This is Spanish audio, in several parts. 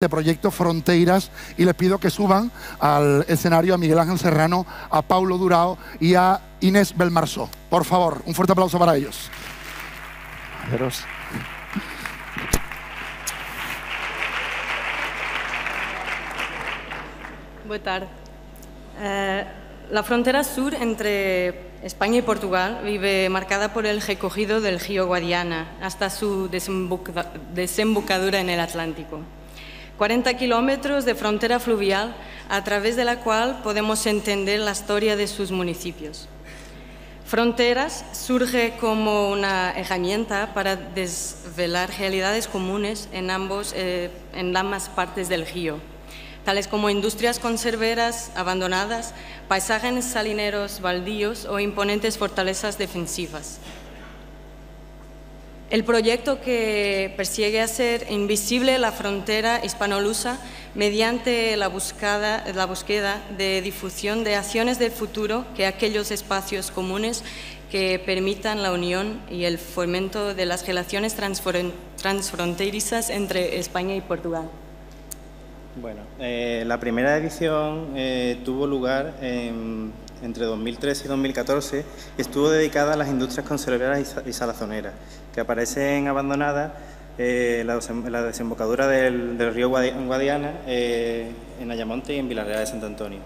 de Proyecto Fronteiras y les pido que suban al escenario a Miguel Ángel Serrano, a Paulo Durao y a Inés Belmarsó. Por favor, un fuerte aplauso para ellos. Buenas tardes. Eh, la frontera sur entre España y Portugal vive marcada por el recogido del río Guadiana hasta su desembocadura en el Atlántico. 40 kilómetros de frontera fluvial a través de la cual podemos entender la historia de sus municipios. Fronteras surge como una herramienta para desvelar realidades comunes en, ambos, eh, en ambas partes del río, tales como industrias conserveras abandonadas, paisajes salineros baldíos o imponentes fortalezas defensivas. El proyecto que persigue hacer invisible la frontera hispanolusa mediante la, la búsqueda de difusión de acciones del futuro que aquellos espacios comunes que permitan la unión y el fomento de las relaciones transfronterizas entre España y Portugal. Bueno, eh, la primera edición eh, tuvo lugar entre 2013 y 2014 y estuvo dedicada a las industrias conserveras y salazoneras, que aparecen abandonadas eh, la, desembocadura del, río Guadiana, en Ayamonte y en Villarreal de Sant Antonio.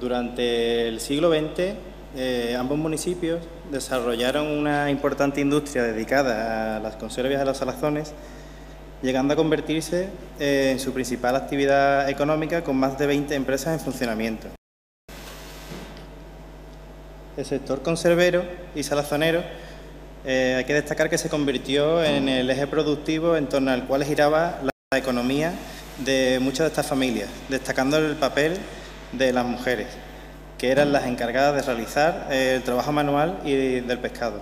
Durante el siglo XX, ambos municipios desarrollaron una importante industria dedicada a las conservas de los salazones llegando a convertirse eh, en su principal actividad económica con más de 20 empresas en funcionamiento. El sector conservero y salazonero eh, hay que destacar que se convirtió en el eje productivo en torno al cual giraba la economía de muchas de estas familias, destacando el papel de las mujeres, que eran las encargadas de realizar el trabajo manual y del pescado.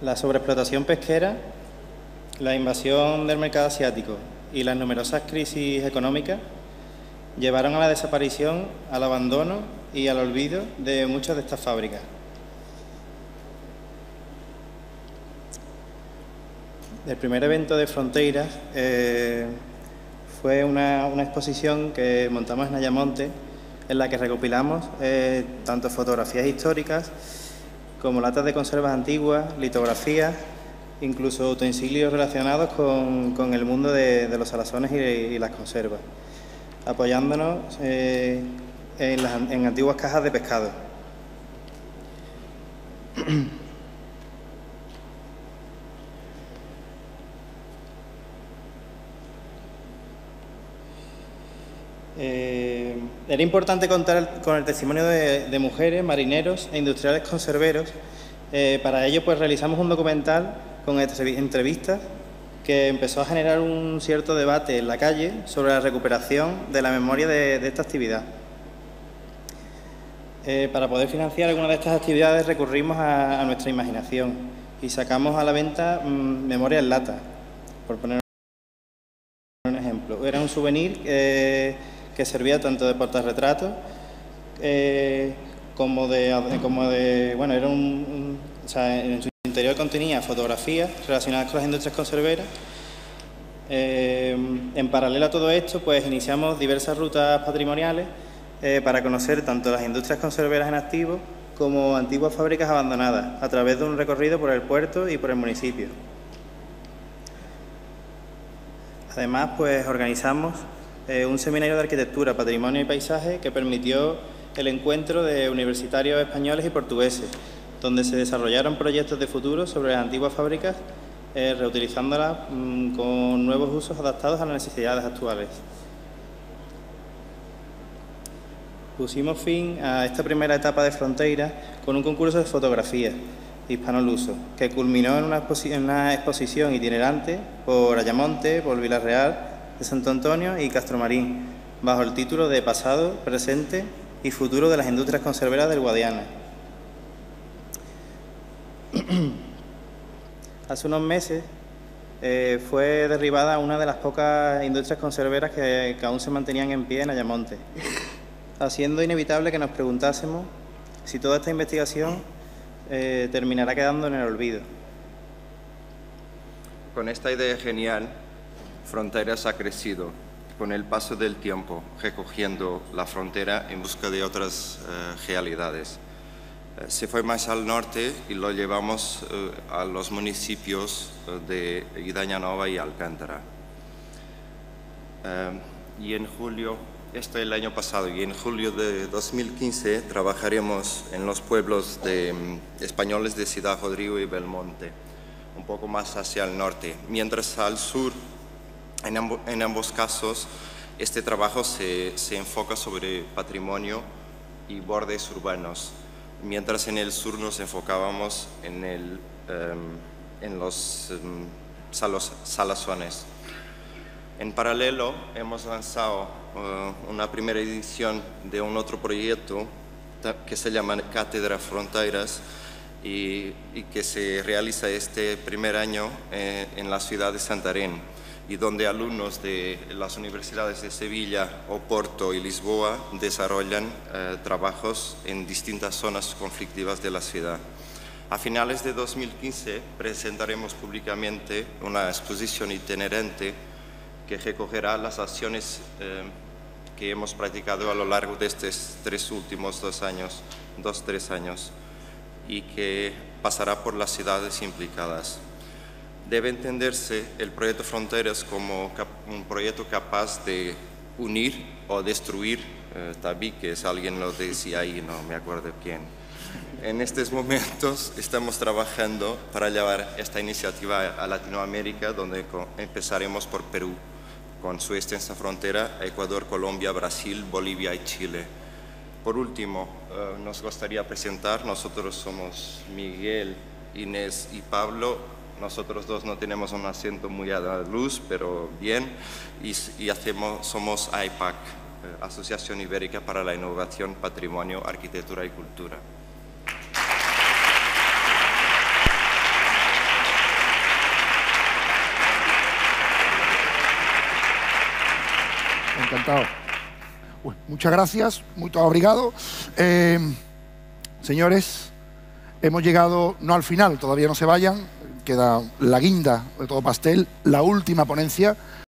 La sobreexplotación pesquera la invasión del mercado asiático y las numerosas crisis económicas llevaron a la desaparición, al abandono y al olvido de muchas de estas fábricas. El primer evento de Fronteras eh, fue una, exposición que montamos en Ayamonte, en la que recopilamos eh, tanto fotografías históricas como latas de conservas antiguas, litografías incluso utensilios relacionados con, el mundo de, los salazones y, las conservas, apoyándonos eh, en, antiguas cajas de pescado. Eh, era importante contar con el testimonio de, mujeres, marineros e industriales conserveros. Eh, para ello, pues realizamos un documental con entrevistas que empezó a generar un cierto debate en la calle sobre la recuperación de la memoria de, esta actividad. Eh, para poder financiar alguna de estas actividades recurrimos a, nuestra imaginación y sacamos a la venta mm, memoria en lata, por poner un ejemplo. Era un souvenir que servía tanto de portarretrato eh, como de, como de, bueno, era un, interior contenía fotografías relacionadas con las industrias conserveras. Eh, en paralelo a todo esto, pues iniciamos diversas rutas patrimoniales eh, para conocer tanto las industrias conserveras en activo como antiguas fábricas abandonadas, a través de un recorrido por el puerto y por el municipio. Además, pues organizamos eh, un seminario de arquitectura, patrimonio y paisaje que permitió el encuentro de universitarios españoles y portugueses, donde se desarrollaron proyectos de futuro sobre las antiguas fábricas, eh, reutilizándolas mm, con nuevos usos adaptados a las necesidades actuales. Pusimos fin a esta primera etapa de frontera con un concurso de fotografía hispanoluso, que culminó en una, exposición itinerante por Ayamonte, por Villarreal, de Santo Antonio y Castromarín, bajo el título de Pasado, Presente y Futuro de las Industrias Conserveras del Guadiana. Hace unos meses eh, fue derribada una de las pocas industrias conserveras que, aún se mantenían en pie en Ayamonte, haciendo inevitable que nos preguntásemos si toda esta investigación eh, terminará quedando en el olvido. con esta idea genial, Fronteras ha crecido con el paso del tiempo, recogiendo la frontera en busca de otras eh, realidades. Eh, se fue más al norte y lo llevamos a los municipios de Idaña Nova y Alcántara. y en julio, esto el año pasado, y en julio de 2015 trabajaremos en los pueblos de, mm, españoles de Ciudad Rodrigo y Belmonte, un poco más hacia el norte, mientras al sur en, ambos casos, este trabajo se, enfoca sobre patrimonio y bordes urbanos, mientras en el sur nos enfocábamos en, el, em, en los em, salazones. En paralelo, hemos lanzado una primera edición de un otro proyecto que se llama Cátedra Fronteras y, que se realiza este primer año eh, en la ciudad de Santarém y donde alumnos de las universidades de Sevilla, Oporto y Lisboa desarrollan eh, trabajos en distintas zonas conflictivas de la ciudad. A finales de 2015 presentaremos públicamente una exposición itinerante que recogerá las acciones eh, que hemos practicado a lo largo de estos tres últimos dos años, dos, tres años, y que pasará por las ciudades implicadas debe entenderse el proyecto Fronteras como un proyecto capaz de unir o destruir eh, tabiques, alguien lo decía ahí, no me acuerdo quién. En estos momentos estamos trabajando para llevar esta iniciativa a Latinoamérica, donde empezaremos por Perú, con su extensa frontera a Ecuador, Colombia, Brasil, Bolivia y Chile. Por último, eh, nos gustaría presentar, nosotros somos Miguel, Inés y Pablo, nosotros dos no tenemos un acento muy a la luz, pero bien, y, hacemos, somos AIPAC, eh, Asociación Ibérica para la Innovación, Patrimonio, Arquitectura y Cultura. Encantado. muchas gracias, muy obrigado. Eh, señores, hemos llegado, no al final, todavía no se vayan, queda la guinda de todo pastel, la última ponencia